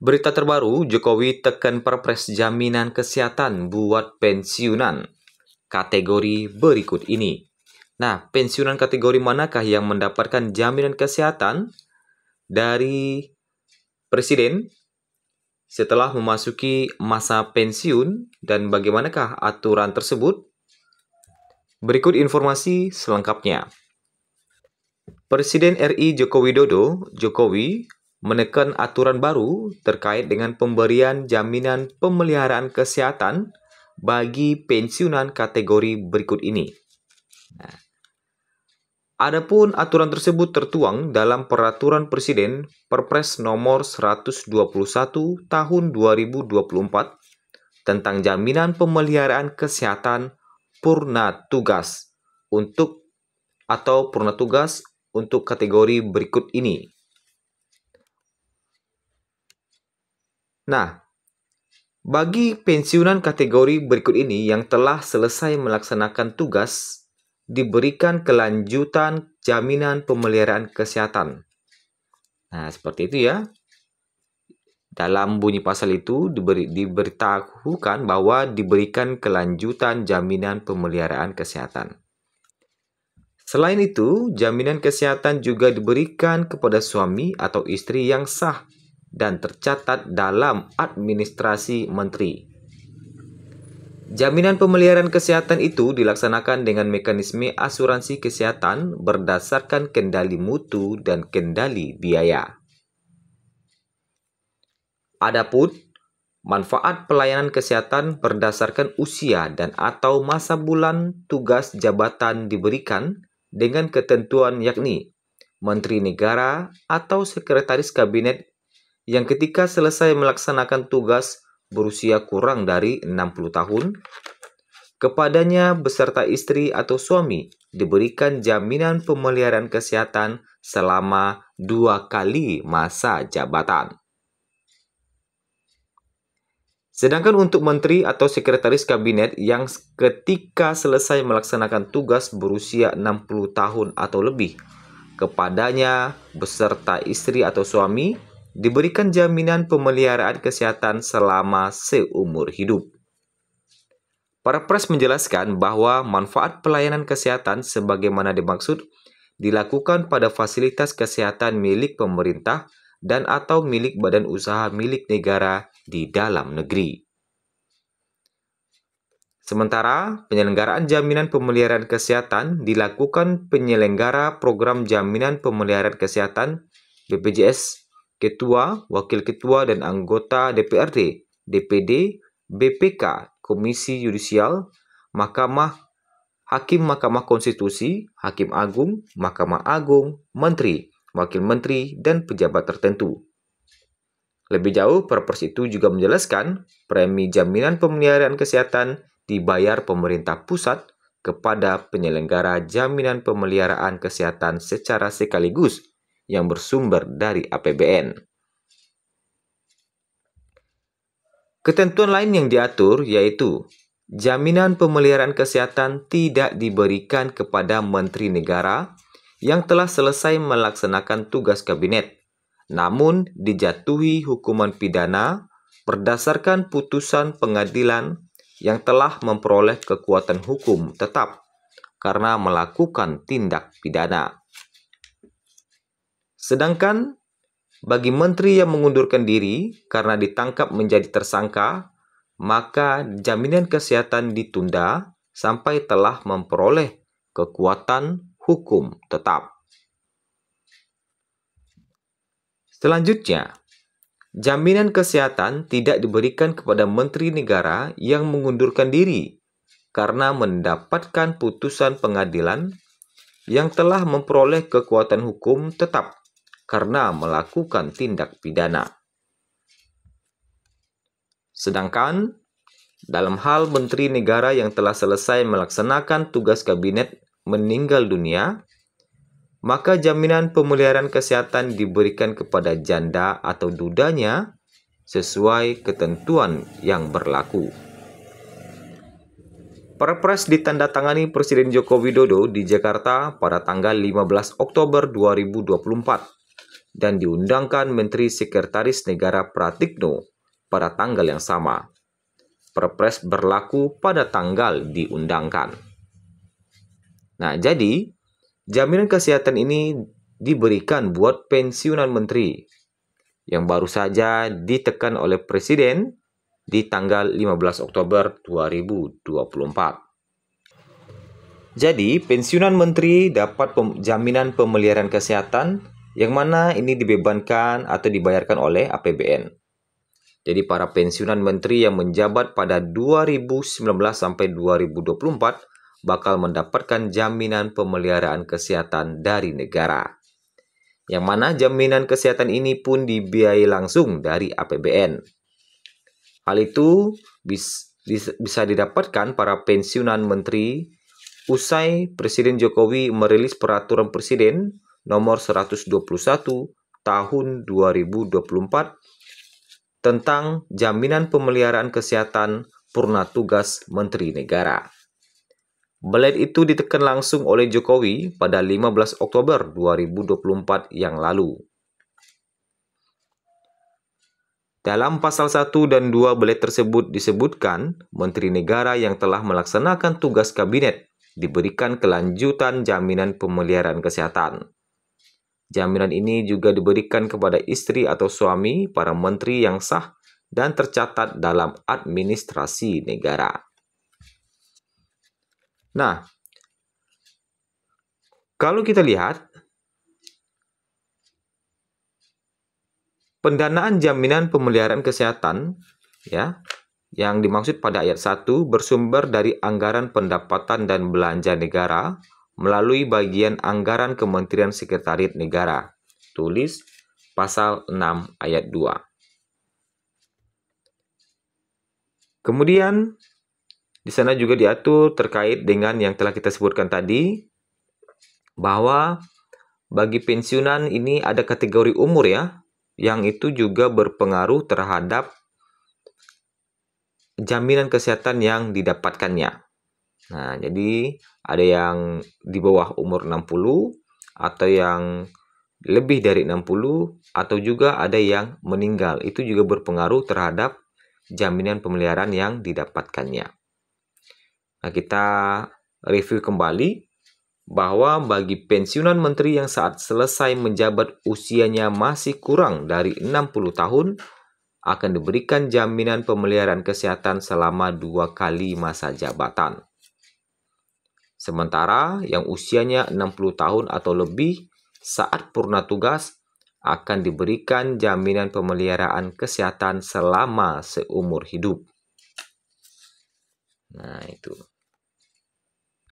Berita terbaru, Jokowi tekan perpres jaminan kesehatan buat pensiunan. Kategori berikut ini. Nah, pensiunan kategori manakah yang mendapatkan jaminan kesehatan dari Presiden setelah memasuki masa pensiun dan bagaimanakah aturan tersebut? Berikut informasi selengkapnya. Presiden RI Joko Widodo, Jokowi, menekan aturan baru terkait dengan pemberian jaminan pemeliharaan kesehatan bagi pensiunan kategori berikut ini. Nah, adapun aturan tersebut tertuang dalam Peraturan Presiden Perpres nomor 121 tahun 2024 tentang jaminan pemeliharaan kesehatan purna tugas untuk atau purna tugas untuk kategori berikut ini. Nah, bagi pensiunan kategori berikut ini yang telah selesai melaksanakan tugas, diberikan kelanjutan jaminan pemeliharaan kesehatan. Nah, seperti itu ya. Dalam bunyi pasal itu diberi, diberitahukan bahwa diberikan kelanjutan jaminan pemeliharaan kesehatan. Selain itu, jaminan kesehatan juga diberikan kepada suami atau istri yang sah dan tercatat dalam administrasi menteri. Jaminan pemeliharaan kesehatan itu dilaksanakan dengan mekanisme asuransi kesehatan berdasarkan kendali mutu dan kendali biaya. Adapun manfaat pelayanan kesehatan berdasarkan usia dan atau masa bulan tugas jabatan diberikan dengan ketentuan yakni Menteri Negara atau Sekretaris Kabinet yang ketika selesai melaksanakan tugas berusia kurang dari 60 tahun, kepadanya beserta istri atau suami diberikan jaminan pemeliharaan kesehatan selama dua kali masa jabatan. Sedangkan untuk menteri atau sekretaris kabinet yang ketika selesai melaksanakan tugas berusia 60 tahun atau lebih, kepadanya beserta istri atau suami diberikan jaminan pemeliharaan kesehatan selama seumur hidup. Para pres menjelaskan bahwa manfaat pelayanan kesehatan sebagaimana dimaksud dilakukan pada fasilitas kesehatan milik pemerintah dan atau milik badan usaha milik negara di dalam negeri. Sementara penyelenggaraan jaminan pemeliharaan kesehatan dilakukan penyelenggara program jaminan pemeliharaan kesehatan BPJS ketua, wakil ketua, dan anggota DPRD, DPD, BPK, Komisi Yudisial, Mahkamah, Hakim Mahkamah Konstitusi, Hakim Agung, Mahkamah Agung, Menteri, Wakil Menteri, dan pejabat tertentu. Lebih jauh, Perpres itu juga menjelaskan premi jaminan pemeliharaan kesehatan dibayar pemerintah pusat kepada penyelenggara jaminan pemeliharaan kesehatan secara sekaligus yang bersumber dari APBN. Ketentuan lain yang diatur yaitu jaminan pemeliharaan kesehatan tidak diberikan kepada menteri negara yang telah selesai melaksanakan tugas kabinet, namun dijatuhi hukuman pidana berdasarkan putusan pengadilan yang telah memperoleh kekuatan hukum tetap karena melakukan tindak pidana. Sedangkan bagi menteri yang mengundurkan diri karena ditangkap menjadi tersangka, maka jaminan kesehatan ditunda sampai telah memperoleh kekuatan hukum tetap. Selanjutnya, jaminan kesehatan tidak diberikan kepada menteri negara yang mengundurkan diri karena mendapatkan putusan pengadilan yang telah memperoleh kekuatan hukum tetap karena melakukan tindak pidana. Sedangkan dalam hal menteri negara yang telah selesai melaksanakan tugas kabinet meninggal dunia, maka jaminan pemeliharaan kesehatan diberikan kepada janda atau dudanya sesuai ketentuan yang berlaku. Perpres ditandatangani Presiden Joko Widodo di Jakarta pada tanggal 15 Oktober 2024 dan diundangkan Menteri Sekretaris Negara Pratikno pada tanggal yang sama. Perpres berlaku pada tanggal diundangkan. Nah, jadi jaminan kesehatan ini diberikan buat pensiunan menteri yang baru saja ditekan oleh Presiden di tanggal 15 Oktober 2024. Jadi, pensiunan menteri dapat jaminan pemeliharaan kesehatan yang mana ini dibebankan atau dibayarkan oleh APBN. Jadi, para pensiunan menteri yang menjabat pada 2019 sampai 2024 bakal mendapatkan jaminan pemeliharaan kesehatan dari negara. Yang mana jaminan kesehatan ini pun dibiayai langsung dari APBN. Hal itu bisa didapatkan para pensiunan menteri Usai Presiden Jokowi merilis peraturan Presiden nomor 121 tahun 2024 tentang jaminan pemeliharaan kesehatan purna tugas Menteri Negara. Belet itu ditekan langsung oleh Jokowi pada 15 Oktober 2024 yang lalu. Dalam pasal 1 dan 2 belet tersebut disebutkan Menteri Negara yang telah melaksanakan tugas kabinet diberikan kelanjutan jaminan pemeliharaan kesehatan. Jaminan ini juga diberikan kepada istri atau suami para menteri yang sah dan tercatat dalam administrasi negara. Nah, kalau kita lihat pendanaan jaminan pemeliharaan kesehatan ya yang dimaksud pada ayat 1 bersumber dari anggaran pendapatan dan belanja negara melalui bagian anggaran Kementerian Sekretariat Negara. Tulis pasal 6 ayat 2. Kemudian di sana juga diatur terkait dengan yang telah kita sebutkan tadi bahwa bagi pensiunan ini ada kategori umur ya yang itu juga berpengaruh terhadap jaminan kesehatan yang didapatkannya. Nah, jadi ada yang di bawah umur 60 atau yang lebih dari 60 atau juga ada yang meninggal. Itu juga berpengaruh terhadap jaminan pemeliharaan yang didapatkannya. Nah, kita review kembali bahwa bagi pensiunan menteri yang saat selesai menjabat usianya masih kurang dari 60 tahun, akan diberikan jaminan pemeliharaan kesehatan selama dua kali masa jabatan. Sementara yang usianya 60 tahun atau lebih saat purna tugas akan diberikan jaminan pemeliharaan kesehatan selama seumur hidup. Nah, itu.